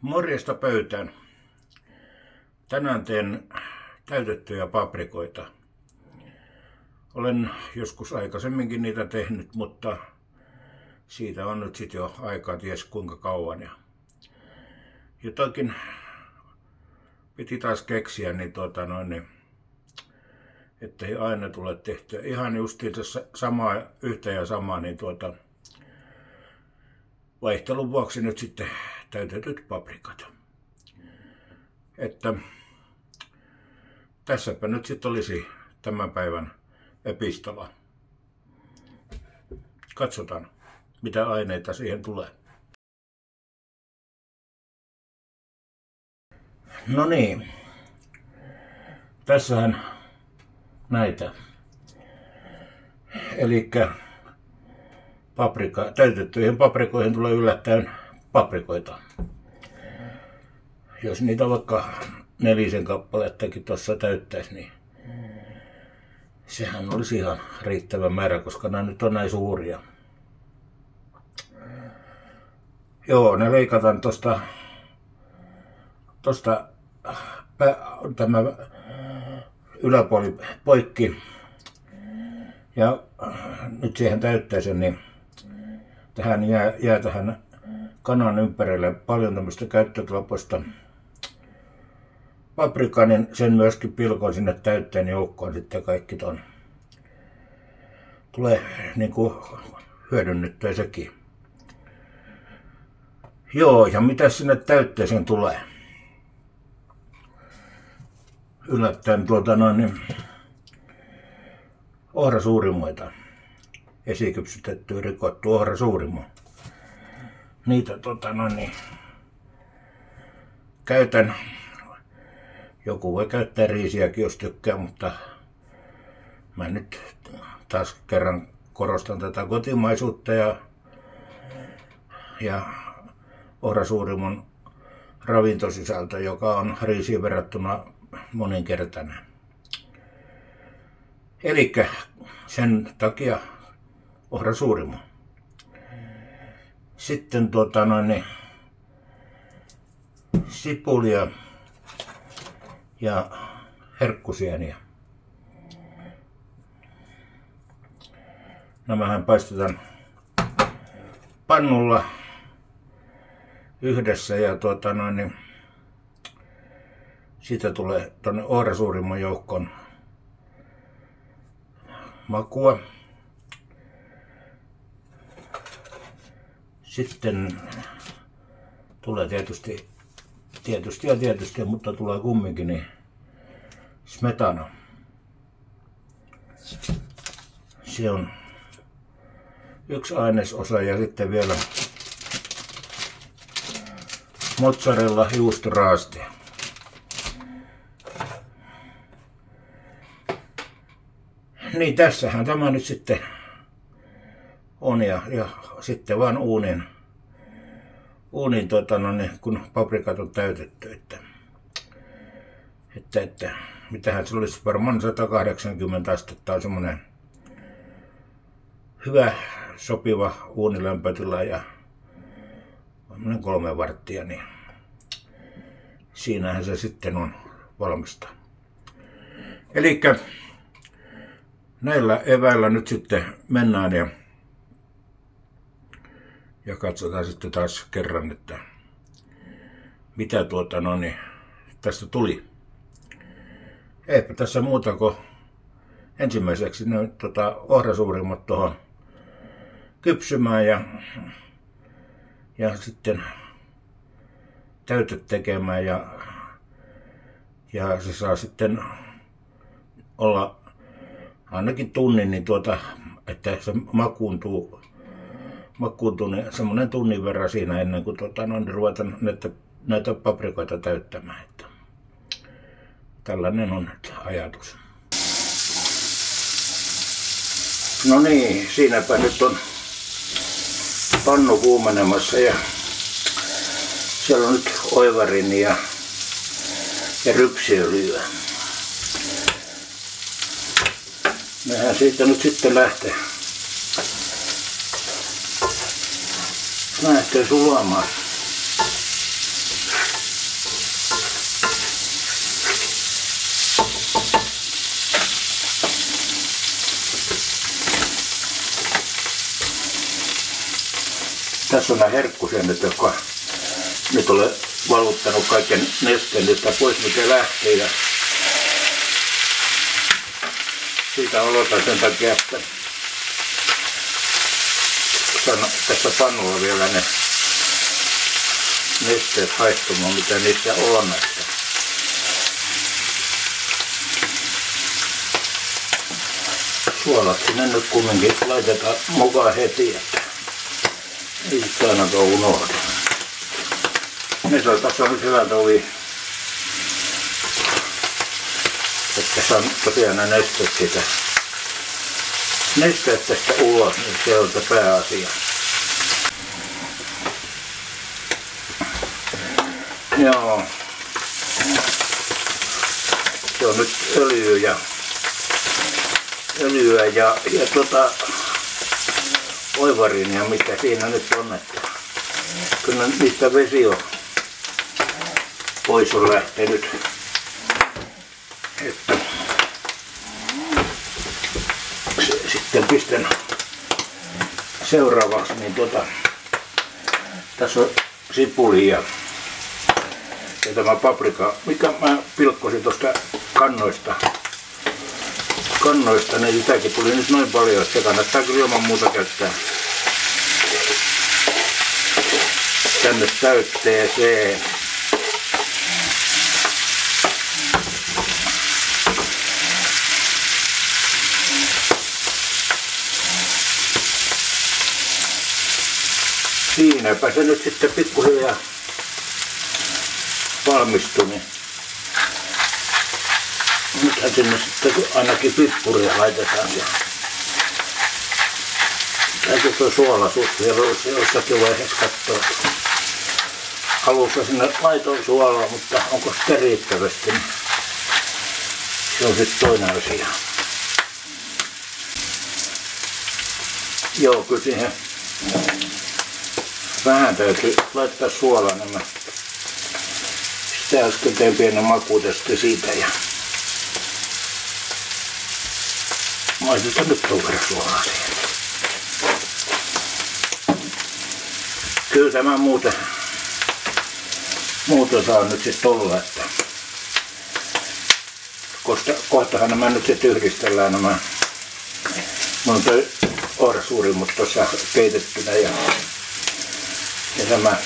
Morjesta pöytään. Tänään teen täytettyjä paprikoita. Olen joskus aikaisemminkin niitä tehnyt, mutta siitä on nyt sitten jo aikaa ties kuinka kauan. Ja jotakin piti taas keksiä, niin, tuota noin, niin että ei aina tule tehtyä. Ihan justiin samaa, yhtä ja samaa, niin tuota, vaihtelun vuoksi nyt sitten täytetyt paprikat. Että tässäpä nyt sitten olisi tämän päivän epistola. Katsotaan, mitä aineita siihen tulee. No niin, tässähän näitä. Eli paprika, täytettyihin paprikoihin tulee yllättäen paprikoita. Jos niitä vaikka nelisen kappalettakin tuossa täyttäisi, niin sehän olisi ihan riittävä määrä, koska nämä nyt on näin suuria. Joo, ne leikataan tuosta tosta, tämä yläpuoli poikki. Ja nyt siihen täyttäisen, niin tähän jää, jää tähän kanan ympärille paljon tämmöistä käyttökelpoista paprikaa, niin sen myöskin pilkoin sinne täytteen joukkoon sitten kaikki ton. Tulee niin kuin hyödynnettyä sekin. Joo, ja mitä sinne täytteeseen tulee? Yllättäen tuota noin, niin ohrasuurimoita. Esikypsytetty rikottu ohrasuurimo niitä tota no niin, käytän. Joku voi käyttää riisiäkin, jos tykkää, mutta mä nyt taas kerran korostan tätä kotimaisuutta ja, ja ohrasuurimon ravintosisältö, joka on riisiin verrattuna moninkertainen. Eli sen takia ohrasuurimo. Sitten tuota noin, niin, sipulia ja herkkusieniä. Nämähän paistetaan pannulla yhdessä ja tuota noin, niin, siitä tulee tuonne ohrasuurimman joukkoon makua. Sitten tulee tietysti, tietysti ja tietysti, mutta tulee kumminkin niin smetana. Se on yksi ainesosa ja sitten vielä mozzarella juustoraaste. Niin tässähän tämä nyt sitten on ja, ja sitten vaan uunin, uunin tota, no niin, kun paprikat on täytetty. Että, että, että mitähän se olisi varmaan 180 astetta on semmoinen hyvä sopiva uunilämpötila ja kolme varttia, niin siinähän se sitten on valmista. Eli näillä eväillä nyt sitten mennään ja ja katsotaan sitten taas kerran, että mitä tuota no niin, tästä tuli. Eipä tässä muuta kuin ensimmäiseksi ne tota, ohrasuurimmat tuohon kypsymään ja, ja sitten täytet tekemään ja, ja se saa sitten olla ainakin tunnin, niin tuota, että se makuuntuu makuun tunnin, semmoinen tunnin verran siinä ennen kuin tota, noin, ruvetaan näitä, näitä paprikoita täyttämään. Että tällainen on nyt ajatus. No niin, siinäpä nyt on pannu kuumenemassa ja siellä on nyt oivarin ja, Nehän siitä nyt sitten lähtee. Lähtee sulamaan. Tässä on nämä herkkusennet, jotka nyt olen valuttanut kaiken nesteellistä pois, mikä lähtee. Ja siitä aloitan sen takia, että saan tässä pannulla vielä ne nesteet haistumaan, mitä niissä on. Että suolat sinne nyt kumminkin laitetaan mukaan heti, että ei sitä ainakaan unohda. Nyt on tässä on hyvä tovi. Että saan tosiaan nämä nesteet siitä nesteet tästä ulos, niin se on se pääasia. Joo. Se on nyt öljy ja öljyä ja, ja tota, oivarin ja mitä siinä nyt on, että kyllä niistä vesi on pois on lähtenyt. Sitten pistän seuraavaksi, niin tota, tässä on sipuli ja, ja tämä paprika, mikä mä pilkkosin tuosta kannoista. Kannoista, niin sitäkin tuli nyt noin paljon, että se kannattaa kyllä ilman muuta käyttää tänne täytteeseen. Siinäpä se nyt sitten pikkuhiljaa valmistui. Niin nythän sinne sitten ainakin pippuria laitetaan. Ja täytyy tuo suolaisuus vielä jossakin vaiheessa katsoa. Alussa sinne laitoin suolaa, mutta onko sitä riittävästi, niin se on sitten toinen asia. Joo, kyllä siihen Vähän täytyy laittaa suolaa nämä. Sitä äsken tein pienen makuutesti siitä ja maitetaan nyt tuon verran suolaa siihen. Kyllä tämä muuten, muuten saa nyt sitten olla, että koska kohtahan nämä nyt sitten yhdistellään nämä. Mulla on toi ohrasuurimut tuossa keitettynä ja tämä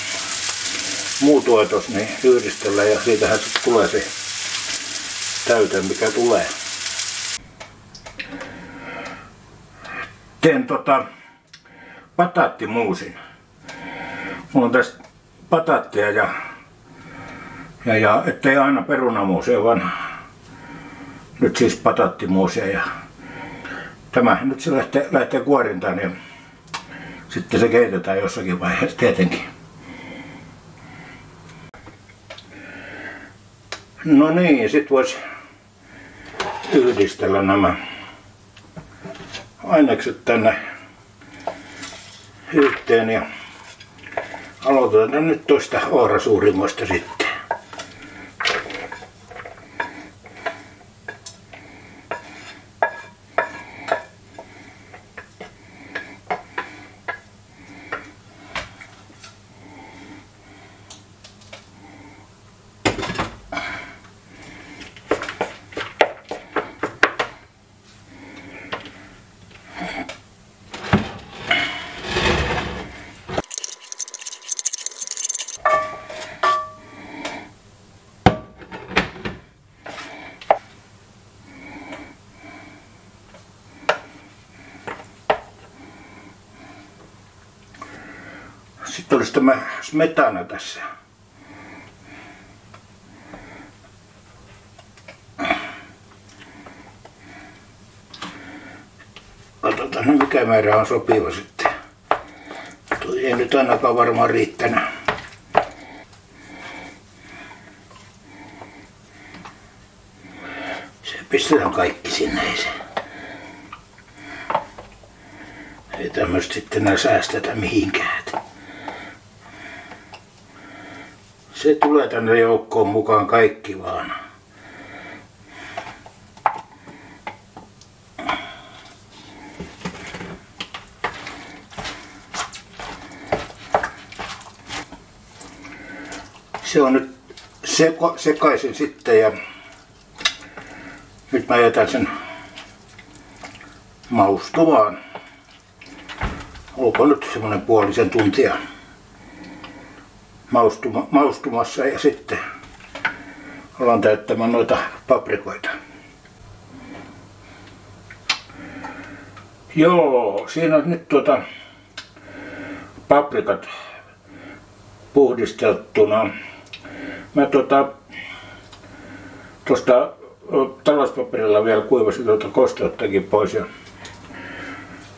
muu tuotos niin yhdistellään ja siitähän sitten tulee se täyte, mikä tulee. Teen tota pataattimuusin. Mulla on tässä pataattia ja, ja, ja ettei aina perunamuusia, vaan nyt siis pataattimuusia ja tämä nyt se lähtee, lähtee kuorintaan ja sitten se keitetään jossakin vaiheessa tietenkin. No niin, sit vois yhdistellä nämä ainekset tänne yhteen ja aloitetaan nyt tuosta ohrasuurimoista sitten. Olisi tämä smetana tässä. Katsotaan mikä määrä on sopiva sitten. Tuo ei nyt ainakaan varmaan riittänyt. Se pistetään kaikki sinne. Ei se. Ei tämmöistä sitten enää säästetä mihinkään. Se tulee tänne joukkoon mukaan kaikki vaan. Se on nyt seko, sekaisin sitten ja nyt mä jätän sen maustumaan. Olko nyt semmonen puolisen tuntia maustuma, maustumassa ja sitten ollaan täyttämään noita paprikoita. Joo, siinä on nyt tuota paprikat puhdisteltuna. Mä tuota, tuosta talouspaperilla vielä kuivasin tuota kosteuttakin pois ja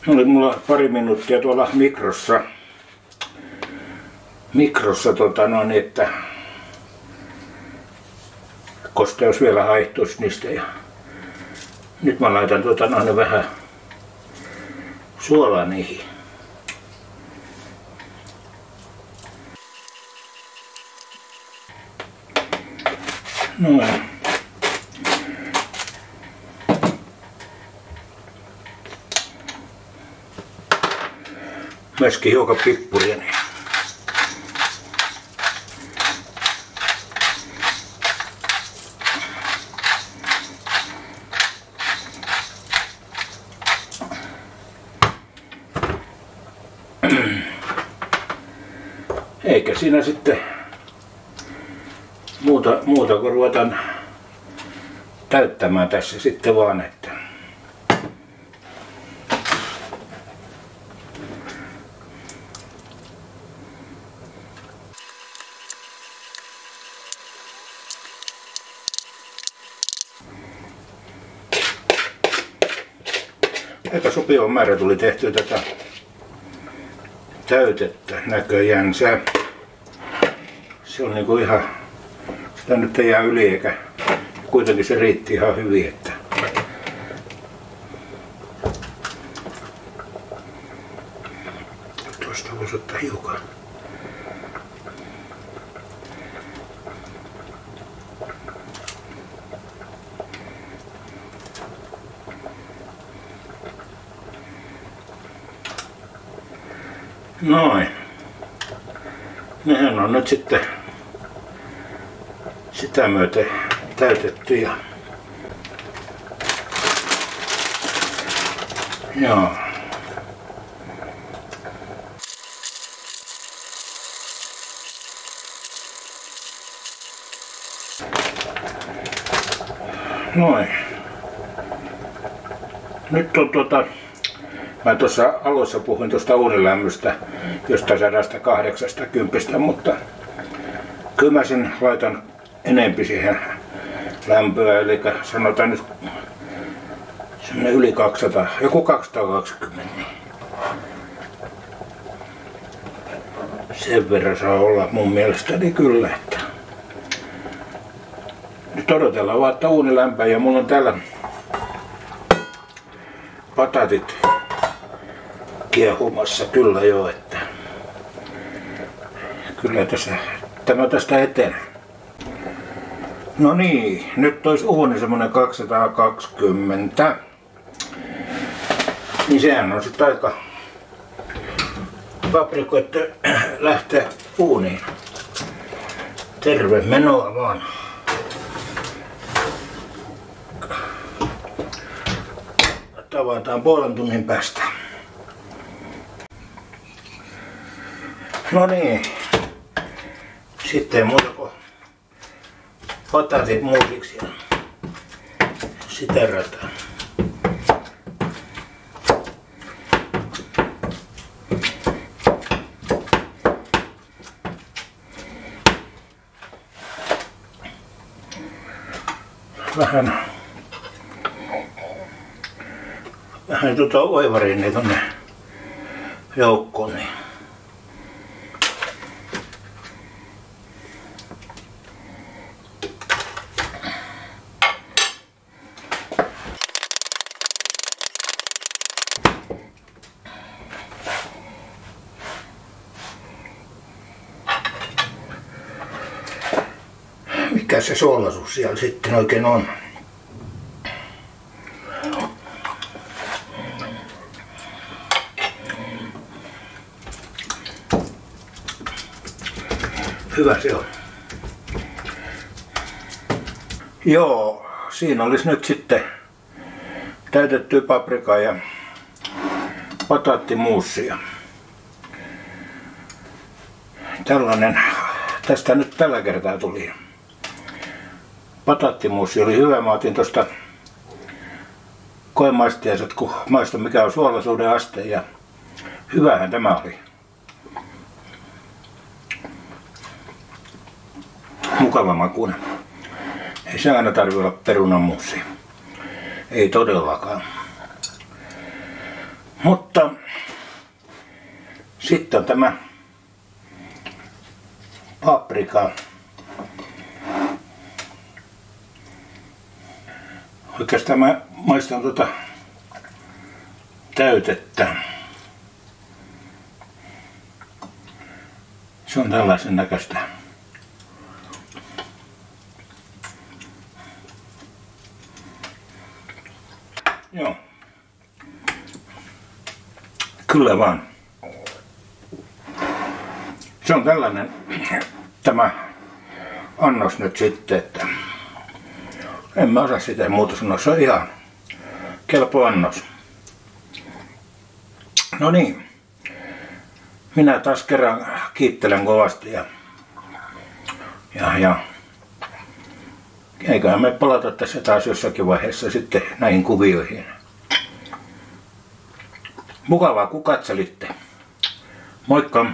oli mulla pari minuuttia tuolla mikrossa mikrossa, tota, no, niin, että kosteus vielä haihtuisi niistä. Ja nyt mä laitan tuota, no, niin vähän suolaa niihin. Noin. Myöskin hiukan pippuria. Niin. Eikä siinä sitten muuta, muuta kun ruvetaan täyttämään tässä sitten vaan, että aika sopiva määrä tuli tehtyä tätä täytettä näköjään. Se, on niinku ihan, sitä nyt ei jää yli eikä kuitenkin se riitti ihan hyvin. Että tuosta voisi ottaa hiukan. Noin. Nehän on nyt sitten sitä myöten täytetty ja Joo. Noin. Nyt on tuota Mä tuossa alussa puhuin tuosta uunilämmöstä jostain 180, mutta kyllä mä sen laitan enempi siihen lämpöä, eli sanotaan nyt semmoinen yli 200, joku 220. Niin. Sen verran saa olla mun mielestäni kyllä, että nyt odotellaan vaan, että uuni lämpää ja mulla on täällä patatit kiehumassa kyllä jo, että kyllä tässä, tämä tästä eteen. No niin, nyt olisi uuni semmonen 220. Niin sehän on sitten aika paprikoiden lähteä uuniin. Terve menoa vaan. Tavataan puolen tunnin päästä. No niin. Sitten muuta kuin patatit muusiksi ja siterrataan. Vähän vähän tuota oivariin tonne joukkoon. Niin. Mikä se suolaisuus siellä sitten oikein on. Hyvä se on. Joo, siinä olisi nyt sitten täytetty paprika ja pataattimuusia. Tällainen, tästä nyt tällä kertaa tuli. Pataattimuusi oli hyvä. Mä otin tuosta koemaistiaiset, kun maista mikä on suolaisuuden aste ja hyvähän tämä oli. Mukava makuinen. Ei se aina tarvitse olla perunamuusi. Ei todellakaan. Mutta sitten on tämä paprika. Oikeastaan mä maistan tuota täytettä. Se on tällaisen näköistä. Joo. Kyllä vaan. Se on tällainen tämä annos nyt sitten, että en mä osaa sitä muuta sanoa. Se on ihan kelpo annos. No niin. Minä taas kerran kiittelen kovasti ja, ja, ja eiköhän me palata tässä taas jossakin vaiheessa sitten näihin kuvioihin. Mukavaa kun katselitte. Moikka!